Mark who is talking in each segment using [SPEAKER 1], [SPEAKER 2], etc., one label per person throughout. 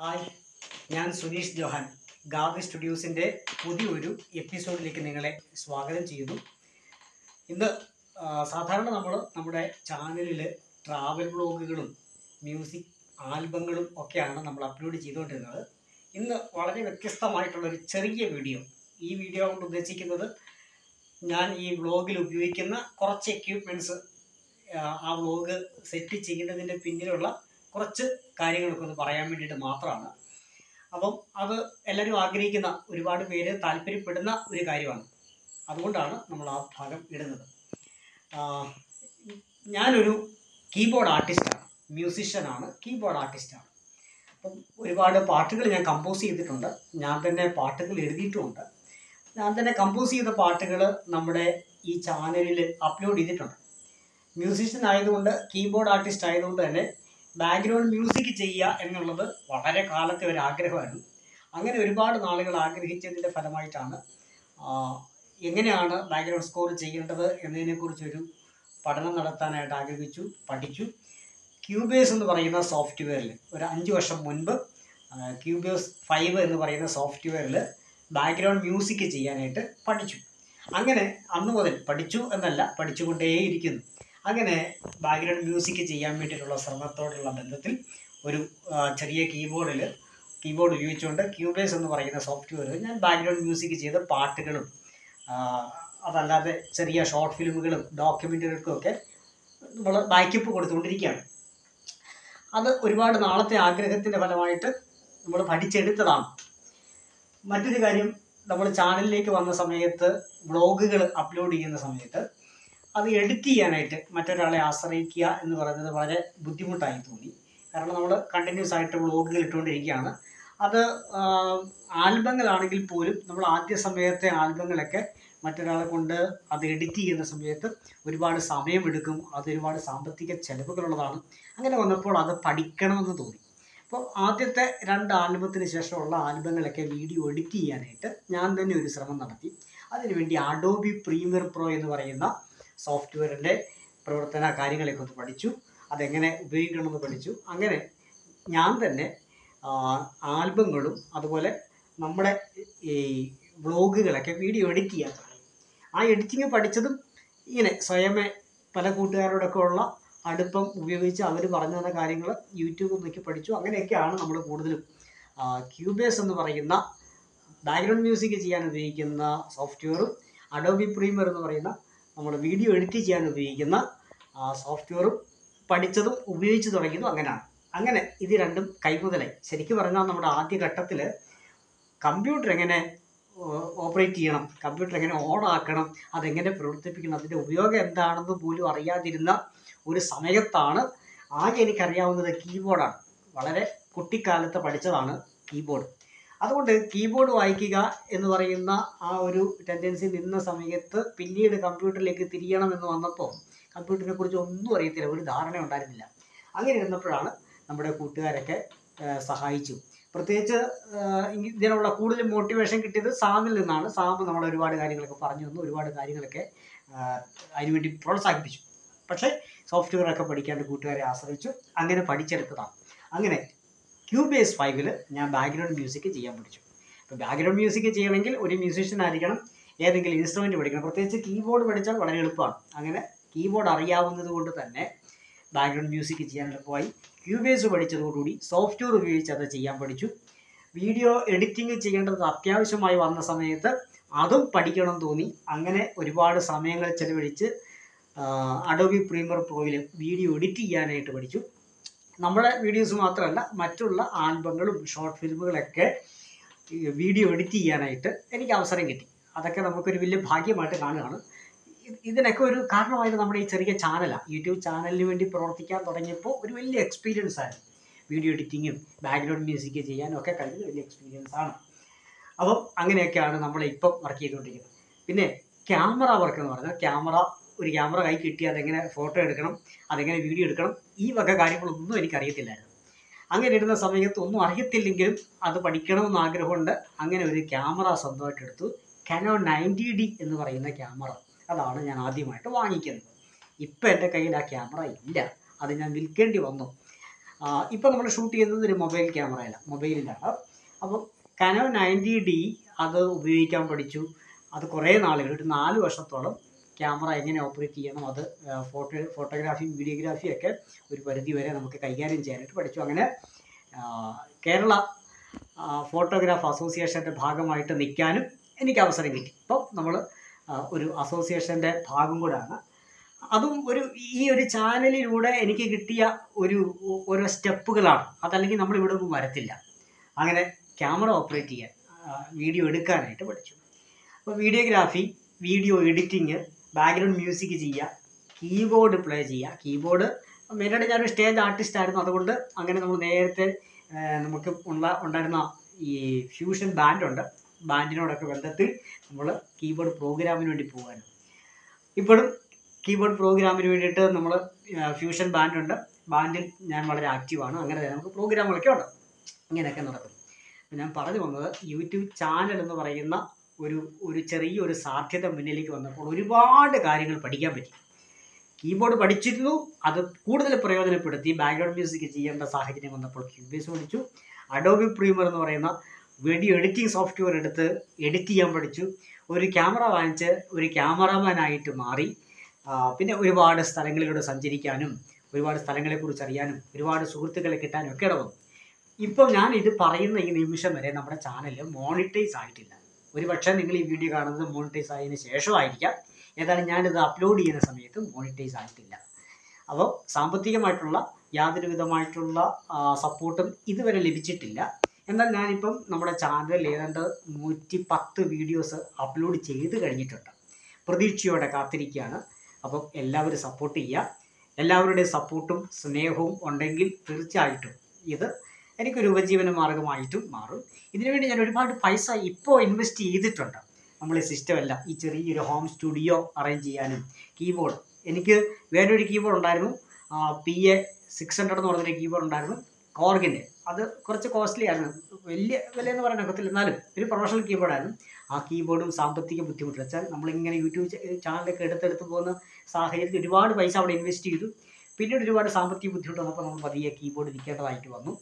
[SPEAKER 1] Hi ഞാൻ Suneesh Johan. Gavi സ്റ്റുഡിയോസിന്റെ പുതിയൊരു എപ്പിസോഡിലേക്ക് നിങ്ങളെ സ്വാഗതം ചെയ്യുന്നു. ഇന്ന് സാധാരണ നമ്മൾ നമ്മുടെ ചാനലിൽ ട്രാവൽ വ്ളോഗുകളും മ്യൂസിക് ആൽബങ്ങളും ഒക്കെയാണ് നമ്മൾ അപ്ലോഡ് ചെയ്തുകൊണ്ടിരുന്നത്. ഇന്ന് വളരെ വ്യത്യസ്തമായിട്ടുള്ളൊരു ചെറിയ വീഡിയോ. ഈ വീഡിയോ കൊണ്ട് ഉദ്ദേശിക്കുന്നത് ഞാൻ ഈ വ്ളോഗിൽ ഉപയോഗിക്കുന്ന കുറച്ച് എക്യുപ്മെന്റ്സ് ആ വ്ളോഗ് സെറ്റ് ചെയ്യുന്നതിന്റെ പിന്നിലുള്ള കുറച്ച് കാര്യങ്ങളൊക്കെ ഒന്ന് പറയാൻ വേണ്ടിയിട്ട് മാത്രമാണ്. അപ്പം അത് എല്ലാവരും ആഗ്രഹിക്കുന്ന ഒരുപാട് പേര് താല്പര്യപ്പെടുന്ന ഒരു കാര്യമാണ്. അതുകൊണ്ടാണ് നമ്മൾ ആ ഭാഗം ഇടുന്നത്. ഞാനൊരു കീബോർഡ് ആർട്ടിസ്റ്റാണ്. മ്യൂസിഷ്യനാണ് കീബോർഡ് ആർട്ടിസ്റ്റാണ്. അപ്പം ഒരുപാട് പാട്ടുകൾ ഞാൻ കമ്പോസ് ചെയ്തിട്ടുണ്ട്. ഞാൻ തന്നെ പാട്ടുകൾ എഴുതിയിട്ടുമുണ്ട്. ഞാൻ തന്നെ കമ്പോസ് ചെയ്ത പാട്ടുകൾ നമ്മുടെ ഈ ചാനലിൽ അപ്ലോഡ് ചെയ്തിട്ടുണ്ട്. മ്യൂസിഷ്യൻ ആയതുകൊണ്ട് കീബോർഡ് ആർട്ടിസ്റ്റ് ആയതുകൊണ്ട് തന്നെ ബാക്ക്ഗ്രൗണ്ട് മ്യൂസിക് ചെയ്യുക എന്നുള്ളത് വളരെ കാലത്തെ ഒരു ആഗ്രഹമായിരുന്നു. അങ്ങനെ ഒരുപാട് നാളുകൾ ആഗ്രഹിച്ചതിന്റെ ഫലമായിട്ടാണ് എങ്ങനെയാണ് ബാക്ക്ഗ്രൗണ്ട് സ്കോർ ചെയ്യേണ്ടത് എന്നതിനെക്കുറിച്ചൊരു പഠനം നടത്താനായിട്ട് ആഗ്രഹിച്ചു പഠിച്ചു. ക്യൂബേസ് എന്ന് പറയുന്ന സോഫ്റ്റ്വെയറിൽ ഒരു അഞ്ച് വർഷം മുൻപ് ക്യൂബേസ് ഫൈവ് എന്ന് പറയുന്ന സോഫ്റ്റ്വെയറിൽ ബാക്ക്ഗ്രൗണ്ട് മ്യൂസിക് ചെയ്യാനായിട്ട് പഠിച്ചു. അങ്ങനെ അന്ന് മുതൽ പഠിച്ചു എന്നല്ല പഠിച്ചുകൊണ്ടേയിരിക്കുന്നു. അങ്ങനെ ബാക്ക്ഗ്രൗണ്ട് മ്യൂസിക് ചെയ്യാൻ വേണ്ടിയിട്ടുള്ള ശ്രമത്തോടുള്ള ബന്ധത്തിൽ ഒരു ചെറിയ കീബോർഡിൽ കീബോർഡ് ഉപയോഗിച്ചുകൊണ്ട് ക്യൂബേസ് എന്ന് പറയുന്ന സോഫ്റ്റ്വെയർ ഞാൻ ബാക്ക്ഗ്രൗണ്ട് മ്യൂസിക് ചെയ്ത പാട്ടുകളും അതല്ലാതെ ചെറിയ ഷോർട്ട് ഫിലിമുകളും ഡോക്യുമെന്ററികൾക്കും ഒക്കെ നമ്മൾ ബാക്കപ്പ് കൊടുത്തുകൊണ്ടിരിക്കുകയാണ്. അത് ഒരുപാട് നാളത്തെ ആഗ്രഹത്തിന്റെ ഫലമായിട്ട് നമ്മൾ പഠിച്ചെടുത്തതാണ്. മറ്റൊരു കാര്യം നമ്മൾ ചാനലിലേക്ക് വന്ന സമയത്ത് വ്ളോഗുകൾ അപ്ലോഡ് ചെയ്യുന്ന സമയത്ത് അത് എഡിറ്റ് ചെയ്യാനായിട്ട് മറ്റൊരാളെ ആശ്രയിക്കുക എന്ന് പറയുന്നത് വളരെ ബുദ്ധിമുട്ടായി തോന്നി. കാരണം നമ്മൾ കണ്ടിന്യൂസ് ആയിട്ട് വ്ളോഗുകൾ ഇട്ടുകൊണ്ടിരിക്കുകയാണ്. അത് ആൽബങ്ങളാണെങ്കിൽ പോലും നമ്മൾ ആദ്യ സമയത്തെ ആൽബങ്ങളൊക്കെ മറ്റൊരാളെ കൊണ്ട് അത് എഡിറ്റ് ചെയ്യുന്ന സമയത്ത് ഒരുപാട് സമയമെടുക്കും. അത് ഒരുപാട് സാമ്പത്തിക ചെലവുകളുള്ളതാണ്. അങ്ങനെ വന്നപ്പോൾ അത് പഠിക്കണമെന്ന് തോന്നി. അപ്പോൾ ആദ്യത്തെ രണ്ട് ആൽബത്തിന് ശേഷമുള്ള ആൽബങ്ങളൊക്കെ വീഡിയോ എഡിറ്റ് ചെയ്യാനായിട്ട് ഞാൻ തന്നെ ഒരു ശ്രമം നടത്തി. അതിനുവേണ്ടി അഡോബി പ്രീമിയർ പ്രോ എന്ന് പറയുന്ന സോഫ്റ്റ്വെയറിന്റെ പ്രവർത്തന കാര്യങ്ങളെയൊക്കെ ഒന്ന് പഠിച്ചു. അതെങ്ങനെ ഉപയോഗിക്കണമെന്ന് പഠിച്ചു. അങ്ങനെ ഞാൻ തന്നെ ആൽബങ്ങളും അതുപോലെ നമ്മുടെ ഈ വ്ളോഗുകളൊക്കെ വീഡിയോ എഡിറ്റ് ചെയ്യാൻ തുടങ്ങി. ആ എഡിറ്റിങ് പഠിച്ചതും ഇങ്ങനെ സ്വയമേ പല കൂട്ടുകാരോടൊക്കെ ഉള്ള അടുപ്പം ഉപയോഗിച്ച് അവർ പറഞ്ഞു തന്ന കാര്യങ്ങൾ യൂട്യൂബിൽ നോക്കി പഠിച്ചു. അങ്ങനെയൊക്കെയാണ് നമ്മൾ കൂടുതലും ക്യൂബേസ് എന്ന് പറയുന്ന ബാക്ക്ഗ്രൗണ്ട് മ്യൂസിക് ചെയ്യാൻ ഉപയോഗിക്കുന്ന സോഫ്റ്റ്വെയറും അഡോബി പ്രീമിയർ എന്ന് പറയുന്ന നമ്മൾ വീഡിയോ എഡിറ്റ് ചെയ്യാൻ ഉപയോഗിക്കുന്ന സോഫ്റ്റ്വെയറും പഠിച്ചതും ഉപയോഗിച്ച് തുടങ്ങിയതും അങ്ങനെയാണ് അങ്ങനെ ഇത് രണ്ടും കൈമുതലായി. ശരിക്കും പറഞ്ഞാൽ നമ്മുടെ ആദ്യ ഘട്ടത്തിൽ കമ്പ്യൂട്ടർ എങ്ങനെ ഓപ്പറേറ്റ് ചെയ്യണം കമ്പ്യൂട്ടർ എങ്ങനെ ഓൺ ആക്കണം അതെങ്ങനെ പ്രവർത്തിപ്പിക്കണം അതിന്റെ ഉപയോഗം എന്താണെന്ന് പോലും അറിയാതിരുന്ന ഒരു സമയത്താണ് ആകെ എനിക്കറിയാവുന്നത് കീബോർഡാണ്. വളരെ കുട്ടിക്കാലത്ത് പഠിച്ചതാണ് കീബോർഡ്. അതുകൊണ്ട് കീബോർഡ് വായിക്കുക എന്ന് പറയുന്ന ആ ഒരു ടെൻഡൻസി നിന്ന സമയത്ത് പിന്നീട് കമ്പ്യൂട്ടറിലേക്ക് തിരിയണം എന്ന് വന്നപ്പോൾ കമ്പ്യൂട്ടറിനെ കുറിച്ച് ഒന്നും അറിയത്തില്ല ഒരു ധാരണ ഉണ്ടായിരുന്നില്ല. അങ്ങനെ ഇരുന്നപ്പോഴാണ് നമ്മുടെ കൂട്ടുകാരൊക്കെ സഹായിച്ചു. പ്രത്യേകിച്ച് ഇതിനുള്ള കൂടുതൽ മോട്ടിവേഷൻ കിട്ടിയത് സാമിൽ നിന്നാണ്. സാം നമ്മൾ ഒരുപാട് കാര്യങ്ങളൊക്കെ പറഞ്ഞു തന്നു ഒരുപാട് കാര്യങ്ങളൊക്കെ അതിനുവേണ്ടി പ്രോത്സാഹിപ്പിച്ചു. പക്ഷേ സോഫ്റ്റ്വെയർ ഒക്കെ പഠിക്കാണ്ട് കൂട്ടുകാരെ ആശ്രയിച്ചു. അങ്ങനെ പഠിച്ചെടുത്തതാണ്. അങ്ങനെ ക്യൂബേസ് ഫൈവിൽ ഞാൻ ബാക്ക്ഗ്രൗണ്ട് മ്യൂസിക് ചെയ്യാൻ പഠിച്ചു. അപ്പോൾ ബാക്ക്ഗ്രൗണ്ട് മ്യൂസിക് ചെയ്യണമെങ്കിൽ ഒരു മ്യൂസിഷ്യൻ ആയിരിക്കണം ഏതെങ്കിലും ഇൻസ്ട്രുമെന്റ് പഠിക്കണം. പ്രത്യേകിച്ച് കീബോർഡ് പഠിച്ചാൽ വളരെ എളുപ്പമാണ്. അങ്ങനെ കീബോർഡ് അറിയാവുന്നത് കൊണ്ട് തന്നെ ബാക്ക്ഗ്രൗണ്ട് മ്യൂസിക് ചെയ്യാൻ എളുപ്പമായി. ക്യൂബേസ് പഠിച്ചതോടുകൂടി സോഫ്റ്റ്വെയർ ഉപയോഗിച്ച് അത് ചെയ്യാൻ പഠിച്ചു. വീഡിയോ എഡിറ്റിംഗ് ചെയ്യേണ്ടത് അത്യാവശ്യമായി വന്ന സമയത്ത് അതും പഠിക്കണം തോന്നി. അങ്ങനെ ഒരുപാട് സമയങ്ങൾ ചെലവഴിച്ച് അഡോബി പ്രീമിയർ പ്രോയിൽ വീഡിയോ എഡിറ്റ് ചെയ്യാനായിട്ട് പഠിച്ചു. നമ്മുടെ വീഡിയോസ് മാത്രമല്ല മറ്റുള്ള ആൽബങ്ങളും ഷോർട്ട് ഫിലിമുകളൊക്കെ വീഡിയോ എഡിറ്റ് ചെയ്യാനായിട്ട് എനിക്ക് അവസരം കിട്ടി. അതൊക്കെ നമുക്കൊരു വലിയ ഭാഗ്യമായിട്ട് കാണുകയാണ്. ഇതിനൊക്കെ ഒരു കാരണമായത് നമ്മുടെ ഈ ചെറിയ ചാനലാണ് യൂട്യൂബ് ചാനലിന് വേണ്ടി പ്രവർത്തിക്കാൻ തുടങ്ങിയപ്പോൾ ഒരു വലിയ എക്സ്പീരിയൻസ് ആയിരുന്നു. വീഡിയോ എഡിറ്റിങ്ങും ബാക്ക്ഗ്രൗണ്ട് മ്യൂസിക് ചെയ്യാനും ഒക്കെ കഴിഞ്ഞ വലിയ എക്സ്പീരിയൻസ് ആണ്. അപ്പം അങ്ങനെയൊക്കെയാണ് നമ്മൾ ഇപ്പം വർക്ക് ചെയ്തുകൊണ്ടിരിക്കുന്നത്. പിന്നെ ക്യാമറ വർക്ക് എന്ന് പറഞ്ഞാൽ ക്യാമറ ഒരു ക്യാമറ കൈ കിട്ടി അതെങ്ങനെ ഫോട്ടോ എടുക്കണം അതെങ്ങനെ വീഡിയോ എടുക്കണം ഈ വക കാര്യങ്ങളൊന്നും എനിക്കറിയത്തില്ലായിരുന്നു. അങ്ങനെ ഇടുന്ന സമയത്ത് ഒന്നും അറിയത്തില്ലെങ്കിലും അത് പഠിക്കണമെന്ന് ആഗ്രഹമുണ്ട്. അങ്ങനെ ഒരു ക്യാമറ സ്വന്തമായിട്ട് എടുത്തു. കനോ നയന്റി ഡി എന്ന് പറയുന്ന ക്യാമറ അതാണ് ഞാൻ ആദ്യമായിട്ട് വാങ്ങിക്കുന്നത്. ഇപ്പം എന്റെ കയ്യിൽ ആ ക്യാമറ ഇല്ല. അത് ഞാൻ വിൽക്കേണ്ടി വന്നു. ഇപ്പം നമ്മൾ ഷൂട്ട് ചെയ്യുന്നത് ഒരു മൊബൈൽ ക്യാമറയല്ല മൊബൈലിലാണ് അപ്പോൾ കനോ നയന്റി ഡി അത് ഉപയോഗിക്കാൻ പഠിച്ചു. അത് കുറേ നാളുകൾ ഒരു നാല് വർഷത്തോളം ക്യാമറ എങ്ങനെ ഓപ്പറേറ്റ് ചെയ്യണം അത് ഫോട്ടോ ഫോട്ടോഗ്രാഫിയും വീഡിയോഗ്രാഫിയും ഒക്കെ ഒരു പരിധി വരെ നമുക്ക് കൈകാര്യം ചെയ്യാനായിട്ട് പഠിച്ചു. അങ്ങനെ കേരള ഫോട്ടോഗ്രാഫ് അസോസിയേഷന്റെ ഭാഗമായിട്ട് നിൽക്കാനും എനിക്ക് അവസരം കിട്ടി. ഇപ്പം നമ്മൾ ഒരു അസോസിയേഷന്റെ ഭാഗം കൂടാണ്. അതും ഒരു ഈ ഒരു ചാനലിലൂടെ എനിക്ക് കിട്ടിയ ഒരു ഓരോ സ്റ്റെപ്പുകളാണ്. അതല്ലെങ്കിൽ നമ്മൾ ഇവിടെ ഒന്നും വരത്തില്ല. അങ്ങനെ ക്യാമറ ഓപ്പറേറ്റ് ചെയ്യാൻ വീഡിയോ എടുക്കാനായിട്ട് പഠിച്ചു. അപ്പോൾ videography video editing background music ചെയ്യുക കീബോർഡ് പ്ലേ ചെയ്യുക. കീബോർഡ് മെയിനായിട്ട് ഞാനൊരു സ്റ്റേജ് ആർട്ടിസ്റ്റ് ആയിരുന്നു. അതുകൊണ്ട് അങ്ങനെ നമ്മൾ നേരത്തെ നമുക്ക് ഉള്ള ഉണ്ടായിരുന്ന ഈ ഫ്യൂഷൻ ബാൻഡുണ്ട് ബാൻഡിനോടൊക്കെ ബന്ധത്തിൽ നമ്മൾ കീബോർഡ് പ്രോഗ്രാമിന് വേണ്ടി പോകാനും ഇപ്പോഴും കീബോർഡ് പ്രോഗ്രാമിന് വേണ്ടിയിട്ട് നമ്മൾ ഫ്യൂഷൻ ബാൻഡുണ്ട് ബാൻഡിൽ ഞാൻ വളരെ ആക്റ്റീവാണ് അങ്ങനെ നമുക്ക് പ്രോഗ്രാമുകളൊക്കെ ഉണ്ട്. ഇങ്ങനെയൊക്കെ നടക്കും ഞാൻ പറഞ്ഞു വന്നത് യൂട്യൂബ് ചാനൽ എന്ന് പറയുന്ന ഒരു ഒരു ചെറിയൊരു സാധ്യത മുന്നിലേക്ക് വന്നപ്പോൾ ഒരുപാട് കാര്യങ്ങൾ പഠിക്കാൻ പറ്റി. കീബോർഡ് പഠിച്ചിരുന്നു അത് കൂടുതൽ പ്രയോജനപ്പെടുത്തി ബാക്ക്ഗ്രൗണ്ട് മ്യൂസിക് ചെയ്യേണ്ട സാഹചര്യം വന്നപ്പോൾ ക്യൂബേസ് പഠിച്ചു. അഡോബി പ്രീമർ എന്ന് പറയുന്ന വീഡിയോ എഡിറ്റിംഗ് സോഫ്റ്റ്വെയർ എടുത്ത് എഡിറ്റ് ചെയ്യാൻ പഠിച്ചു. ഒരു ക്യാമറ വാങ്ങിച്ച് ഒരു ക്യാമറാമാനായിട്ട് മാറി. പിന്നെ ഒരുപാട് സ്ഥലങ്ങളിലൂടെ സഞ്ചരിക്കാനും ഒരുപാട് സ്ഥലങ്ങളെക്കുറിച്ച് അറിയാനും ഒരുപാട് സുഹൃത്തുക്കളെ കിട്ടാനും ഒക്കെ ഇടവന്നു. ഇപ്പം ഞാൻ ഇത് പറയുന്ന ഈ നിമിഷം വരെ നമ്മുടെ ചാനൽ മോണിറ്റൈസ് ആയിട്ടില്ല. ഒരു പക്ഷേ നിങ്ങൾ ഈ വീഡിയോ കാണുന്നത് മോണിറ്റൈസ് ആയതിനു ശേഷമായിരിക്കാം. ഏതായാലും ഞാനിത് അപ്ലോഡ് ചെയ്യുന്ന സമയത്ത് മോണിറ്റൈസ് ആയിട്ടില്ല. അപ്പോൾ സാമ്പത്തികമായിട്ടുള്ള യാതൊരു വിധമായിട്ടുള്ള സപ്പോർട്ടും ഇതുവരെ ലഭിച്ചിട്ടില്ല. എന്നാൽ ഞാനിപ്പം നമ്മുടെ ചാനലിൽ ഏതാണ്ട് നൂറ്റി പത്ത് വീഡിയോസ് അപ്ലോഡ് ചെയ്ത് കഴിഞ്ഞിട്ടുണ്ട്. പ്രതീക്ഷയോടെ കാത്തിരിക്കുകയാണ്. അപ്പം എല്ലാവരും സപ്പോർട്ട് ചെയ്യുക. എല്ലാവരുടെയും സപ്പോർട്ടും സ്നേഹവും ഉണ്ടെങ്കിൽ തീർച്ചയായിട്ടും ഇത് എനിക്കൊരു ഉപജീവന മാർഗമായിട്ടും മാറും. ഇതിനുവേണ്ടി ഞാൻ ഒരുപാട് പൈസ ഇപ്പോൾ ഇൻവെസ്റ്റ് ചെയ്തിട്ടുണ്ട്. നമ്മൾ സിസ്റ്റം അല്ല ഈ ചെറിയൊരു ഹോം സ്റ്റുഡിയോ അറേഞ്ച് ചെയ്യാനും. കീബോർഡ് എനിക്ക് വേറൊരു കീബോർഡ് ഉണ്ടായിരുന്നു. പി എ സിക്സ് ഹൺഡ്രഡ് എന്ന് പറഞ്ഞൊരു കീബോർഡ് ഉണ്ടായിരുന്നു. കോർഗിന്റെ അത് കുറച്ച് കോസ്റ്റ്ലി ആയിരുന്നു. വലിയ വിലയെന്ന് പറയാൻ ഒക്കത്തില്ല. എന്നാലും ഒരു പ്രൊഫഷണൽ കീബോർഡായിരുന്നു ആ കീബോർഡും സാമ്പത്തിക ബുദ്ധിമുട്ട് വെച്ചാൽ നമ്മളിങ്ങനെ യൂട്യൂബ് ചാനലൊക്കെ എടുത്തെടുത്ത് പോകുന്ന സാഹചര്യത്തിൽ ഒരുപാട് പൈസ അവിടെ ഇൻവെസ്റ്റ് ചെയ്തു. പിന്നീട് ഒരുപാട് സാമ്പത്തിക ബുദ്ധിമുട്ട് വന്നപ്പോൾ നമ്മൾ പതിയെ കീബോർഡ് ഇരിക്കേണ്ടതായിട്ട് വന്നു.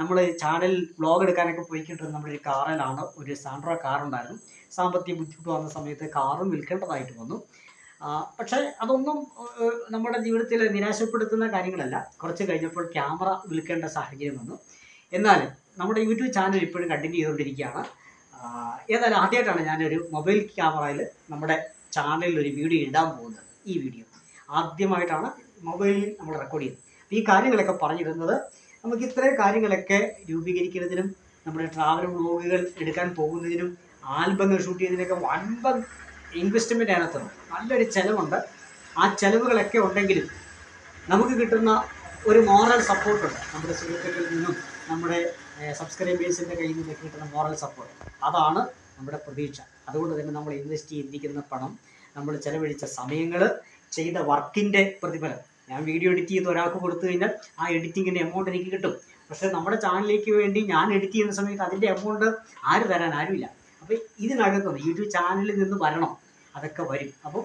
[SPEAKER 1] നമ്മൾ ചാനൽ വ്ളോഗ് എടുക്കാനൊക്കെ പോയിക്കൊണ്ടിരുന്ന നമ്മുടെ ഒരു കാറിലാണ്. ഒരു സാൻഡ്രോ കാറുണ്ടായിരുന്നു. സാമ്പത്തിക ബുദ്ധിമുട്ട് വന്ന സമയത്ത് കാറും വിൽക്കേണ്ടതായിട്ട് വന്നു. പക്ഷേ അതൊന്നും നമ്മുടെ ജീവിതത്തിൽ നിരാശപ്പെടുത്തുന്ന കാര്യങ്ങളല്ല. കുറച്ച് കഴിഞ്ഞപ്പോൾ ക്യാമറ വിൽക്കേണ്ട സാഹചര്യം വന്നു. എന്നാൽ നമ്മുടെ യൂട്യൂബ് ചാനൽ ഇപ്പോഴും കണ്ടിന്യൂ ചെയ്തുകൊണ്ടിരിക്കുകയാണ്. ഏതായാലും ആദ്യമായിട്ടാണ് ഞാനൊരു മൊബൈൽ ക്യാമറയിൽ നമ്മുടെ ചാനലിൽ ഒരു വീഡിയോ ഇടാൻ പോകുന്നത്. ഈ വീഡിയോ ആദ്യമായിട്ടാണ് മൊബൈലിൽ നമ്മൾ റെക്കോർഡ് ചെയ്യുന്നത്. ഈ കാര്യങ്ങളൊക്കെ പറഞ്ഞിരുന്നത് നമുക്ക് ഇത്രയും കാര്യങ്ങളൊക്കെ രൂപീകരിക്കുന്നതിനും നമ്മുടെ ട്രാവൽ വ്ളോഗുകൾ എടുക്കാൻ പോകുന്നതിനും ആൽബങ്ങൾ ഷൂട്ട് ചെയ്യുന്നതിനൊക്കെ വൻപൻ ഇൻവെസ്റ്റ്മെന്റ് അതിനകത്ത് നല്ലൊരു ചിലവുണ്ട്. ആ ചിലവുകളൊക്കെ ഉണ്ടെങ്കിലും നമുക്ക് കിട്ടുന്ന ഒരു മോറൽ സപ്പോർട്ടുണ്ട് നമ്മുടെ സുഹൃത്തുക്കളിൽ നിന്നും നമ്മുടെ സബ്സ്ക്രൈബേഴ്സിന്റെ കയ്യിൽ നിന്നൊക്കെ കിട്ടുന്ന മോറൽ സപ്പോർട്ട് അതാണ് നമ്മുടെ പ്രതീക്ഷ. അതുകൊണ്ട് തന്നെ നമ്മൾ ഇൻവെസ്റ്റ് ചെയ്തിരിക്കുന്ന പണം നമ്മൾ ചെലവഴിച്ച സമയങ്ങൾ ചെയ്ത വർക്കിന്റെ പ്രതിഫലം. ഞാൻ വീഡിയോ എഡിറ്റ് ചെയ്ത് ഒരാൾക്ക് കൊടുത്തു കഴിഞ്ഞാൽ ആ എഡിറ്റിങ്ങിന്റെ എമൗണ്ട് എനിക്ക് കിട്ടും. പക്ഷേ നമ്മുടെ ചാനലിലേക്ക് വേണ്ടി ഞാൻ എഡിറ്റ് ചെയ്യുന്ന സമയത്ത് അതിന്റെ എമൗണ്ട് ആര് തരാൻ ആരുമില്ല. അപ്പോൾ ഇതിനകത്തുനിന്ന് യൂട്യൂബ് ചാനലിൽ നിന്ന് വരണം. അതൊക്കെ വരും. അപ്പോൾ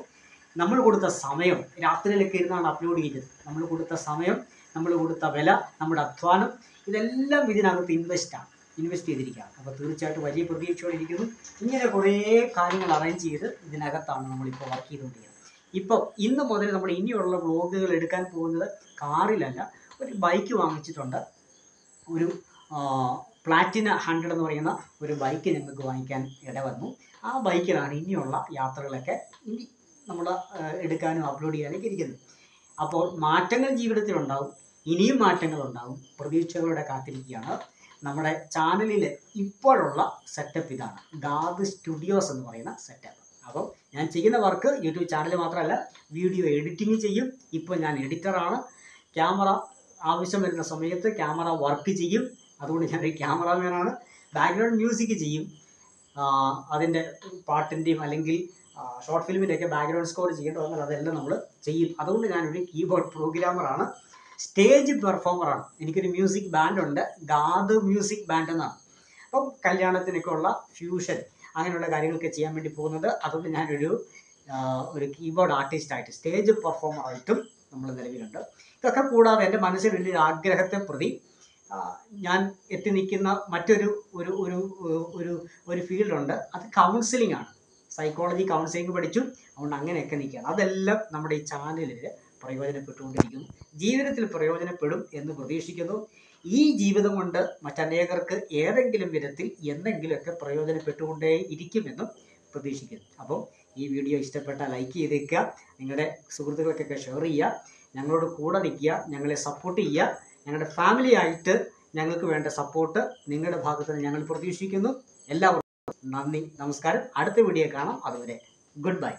[SPEAKER 1] നമ്മൾ കൊടുത്ത സമയം രാത്രിയിലൊക്കെ ഇരുന്നാണ് അപ്ലോഡ് ചെയ്തത്. നമ്മൾ കൊടുത്ത സമയം നമ്മൾ കൊടുത്ത വില നമ്മുടെ അധ്വാനം ഇതെല്ലാം ഇതിനകത്ത് ഇൻവെസ്റ്റാണ് ഇൻവെസ്റ്റ് ചെയ്തിരിക്കുകയാണ്. അപ്പോൾ തീർച്ചയായിട്ടും വലിയ പ്രതീക്ഷയോടെ ഇരിക്കുന്നു. ഇങ്ങനെ കുറേ കാര്യങ്ങൾ അറേഞ്ച് ചെയ്ത് ഇതിനകത്താണ് നമ്മളിപ്പോൾ വർക്ക് ചെയ്തുകൊണ്ടിരിക്കുന്നത്. ഇപ്പോൾ ഇന്ന് മുതൽ നമ്മൾ ഇനിയുള്ള വ്ളോഗുകൾ എടുക്കാൻ പോകുന്നത് കാറിലല്ല ഒരു ബൈക്ക് വാങ്ങിച്ചിട്ടുണ്ട്. ഒരു പ്ലാറ്റിന ഹൺഡ്രഡ് എന്ന് പറയുന്ന ഒരു ബൈക്ക് ഞങ്ങൾക്ക് വാങ്ങിക്കാൻ ഇടവന്നു ആ ബൈക്കിലാണ് ഇനിയുള്ള യാത്രകളൊക്കെ ഇനി നമ്മൾ എടുക്കാനും അപ്ലോഡ് ചെയ്യാനൊക്കെ ഇരിക്കുന്നത്. അപ്പോൾ മാറ്റങ്ങൾ ജീവിതത്തിലുണ്ടാവും ഇനിയും മാറ്റങ്ങളുണ്ടാവും. പ്രതീക്ഷകളോടെ കാത്തിരിക്കുകയാണ്. നമ്മുടെ ചാനലിൽ ഇപ്പോഴുള്ള സെറ്റപ്പ് ഇതാണ്. ഗാദ് സ്റ്റുഡിയോസ് എന്ന് പറയുന്ന സെറ്റപ്പ് അപ്പോൾ ഞാൻ ചെയ്യുന്ന വർക്ക് യൂട്യൂബ് ചാനൽ മാത്രമല്ല വീഡിയോ എഡിറ്റിംഗ് ചെയ്യും. ഇപ്പോൾ ഞാൻ എഡിറ്ററാണ് ക്യാമറ ആവശ്യം വരുന്ന സമയത്ത് ക്യാമറ വർക്ക് ചെയ്യും. അതുകൊണ്ട് ഞാനൊരു ക്യാമറാമാനാണ് ബാക്ക്ഗ്രൗണ്ട് മ്യൂസിക് ചെയ്യും. അതിന്റെ പാട്ടിന്റെയും അല്ലെങ്കിൽ ഷോർട്ട് ഫിലിമിന്റെയൊക്കെ ബാക്ക്ഗ്രൗണ്ട് സ്കോർ ചെയ്യേണ്ടി വന്നാൽ അതെല്ലാം നമ്മൾ ചെയ്യും. അതുകൊണ്ട് ഞാനൊരു കീബോർഡ് പ്രോഗ്രാമറാണ് സ്റ്റേജ് പെർഫോമറാണ് എനിക്കൊരു മ്യൂസിക് ബാൻഡുണ്ട് ഗാദ് മ്യൂസിക് ബാൻഡ് എന്നാണ്. അപ്പം കല്യാണത്തിനൊക്കെ ഉള്ള ഫ്യൂഷൻ അങ്ങനെയുള്ള കാര്യങ്ങളൊക്കെ ചെയ്യാൻ വേണ്ടി പോകുന്നത്. അതുകൊണ്ട് ഞാനൊരു ഒരു കീബോർഡ് ആർട്ടിസ്റ്റായിട്ട് സ്റ്റേജ് പെർഫോമറായിട്ടും നമ്മൾ നിലവിലുണ്ട്. ഇതൊക്കെ കൂടാതെ എന്റെ മനസ്സിൽ വലിയൊരു ആഗ്രഹത്തെ പ്രതി ഞാൻ എത്തി നിൽക്കുന്ന മറ്റൊരു ഒരു ഒരു ഒരു ഒരു ഫീൽഡുണ്ട്. അത് കൗൺസിലിംഗ് ആണ്. സൈക്കോളജി കൗൺസിലിംഗ് പഠിച്ചു. അതുകൊണ്ട് അങ്ങനെയൊക്കെ നിൽക്കുകയാണ്. അതെല്ലാം നമ്മുടെ ഈ ചാനലിൽ പ്രയോജനപ്പെട്ടുകൊണ്ടിരിക്കുന്നു ജീവിതത്തിൽ പ്രയോജനപ്പെടും എന്ന് പ്രതീക്ഷിക്കുന്നു. ഈ ജീവിതം കൊണ്ട് മറ്റനേകർക്ക് ഏതെങ്കിലും വിധത്തിൽ എന്തെങ്കിലുമൊക്കെ പ്രയോജനപ്പെട്ടുകൊണ്ടേ ഇരിക്കുമെന്നും പ്രതീക്ഷിക്കുന്നു. അപ്പോൾ ഈ വീഡിയോ ഇഷ്ടപ്പെട്ടാൽ ലൈക്ക് ചെയ്തേക്കുക നിങ്ങളുടെ സുഹൃത്തുക്കൾക്കൊക്കെ ഷെയർ ചെയ്യുക ഞങ്ങളോട് കൂടെ നിൽക്കുക ഞങ്ങളെ സപ്പോർട്ട് ചെയ്യുക ഞങ്ങളുടെ ഫാമിലി ആയിട്ട് ഞങ്ങൾക്ക് വേണ്ട സപ്പോർട്ട് നിങ്ങളുടെ ഭാഗത്ത് നിന്ന് ഞങ്ങൾ പ്രതീക്ഷിക്കുന്നു. എല്ലാവർക്കും നന്ദി നമസ്കാരം. അടുത്ത വീഡിയോ കാണാം. അതുവരെ ഗുഡ് ബൈ.